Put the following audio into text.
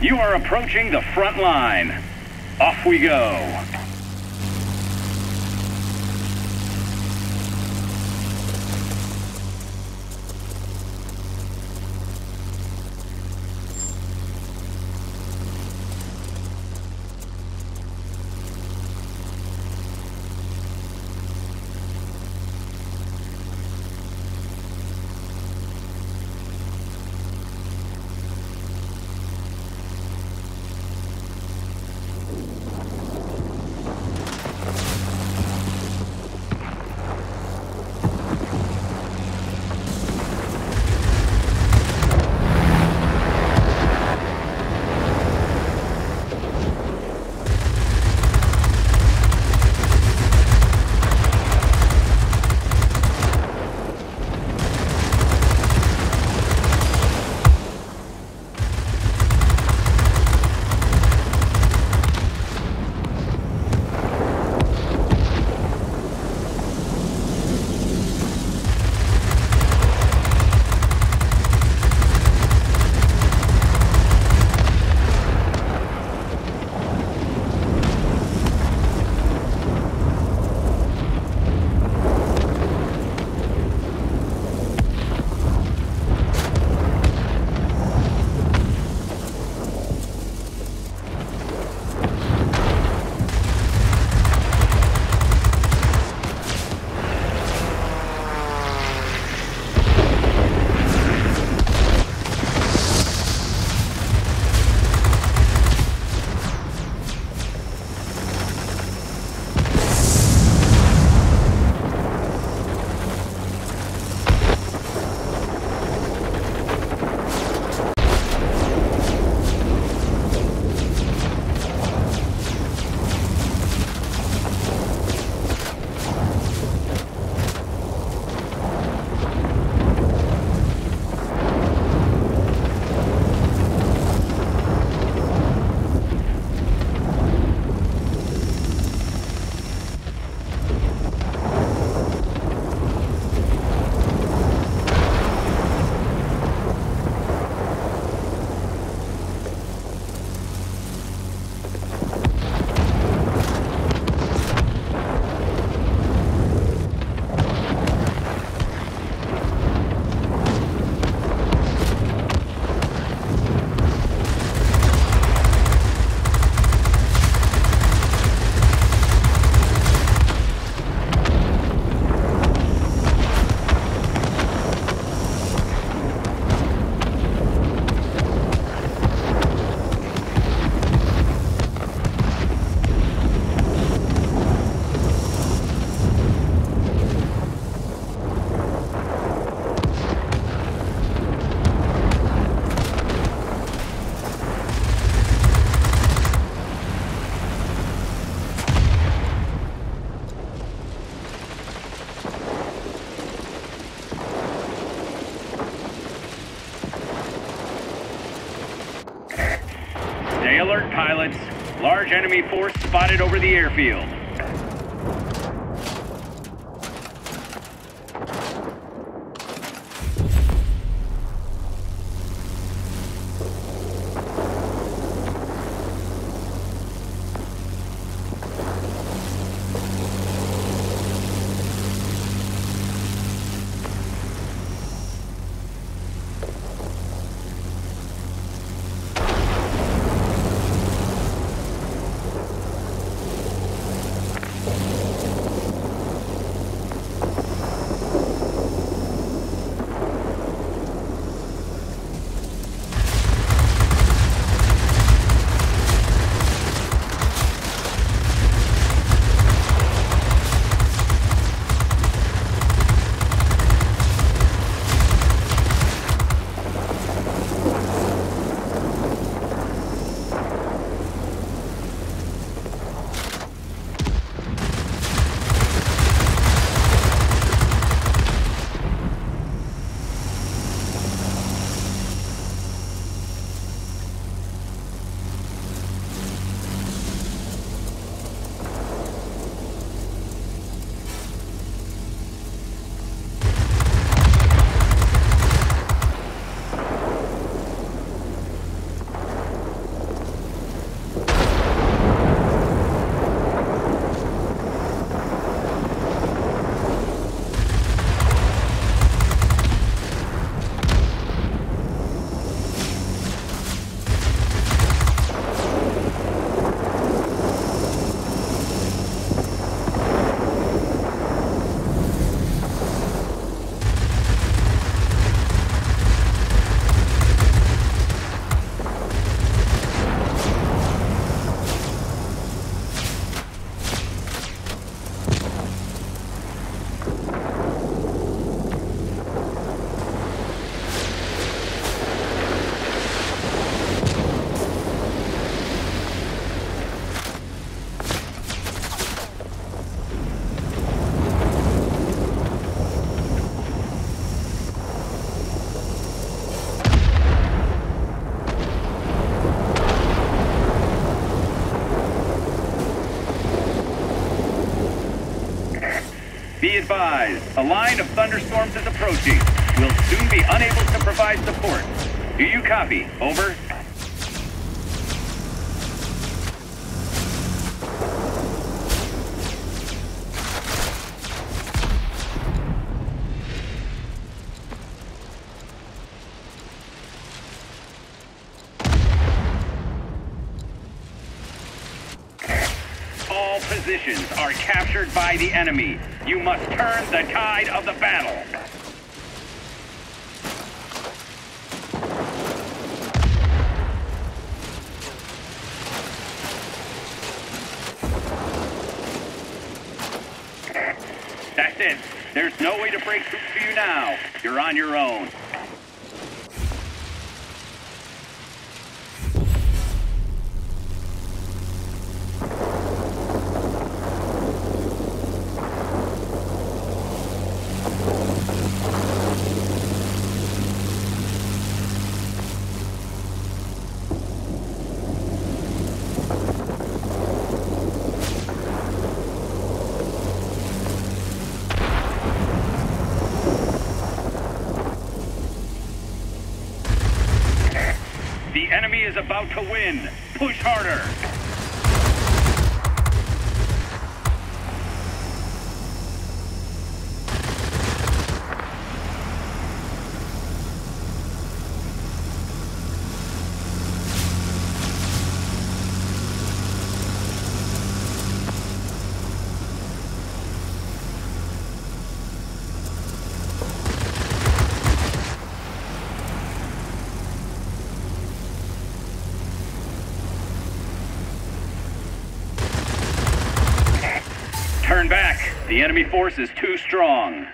You are approaching the front line. Off we go. Alert, pilots. Large enemy force spotted over the airfield. Be advised, a line of thunderstorms is approaching. We'll soon be unable to provide support. Do you copy? Over. All positions are captured by the enemy. You must turn the tide of the battle. That's it. There's no way to break through you now. You're on your own. Enemy is about to win. Push harder. Turn back. The enemy force is too strong.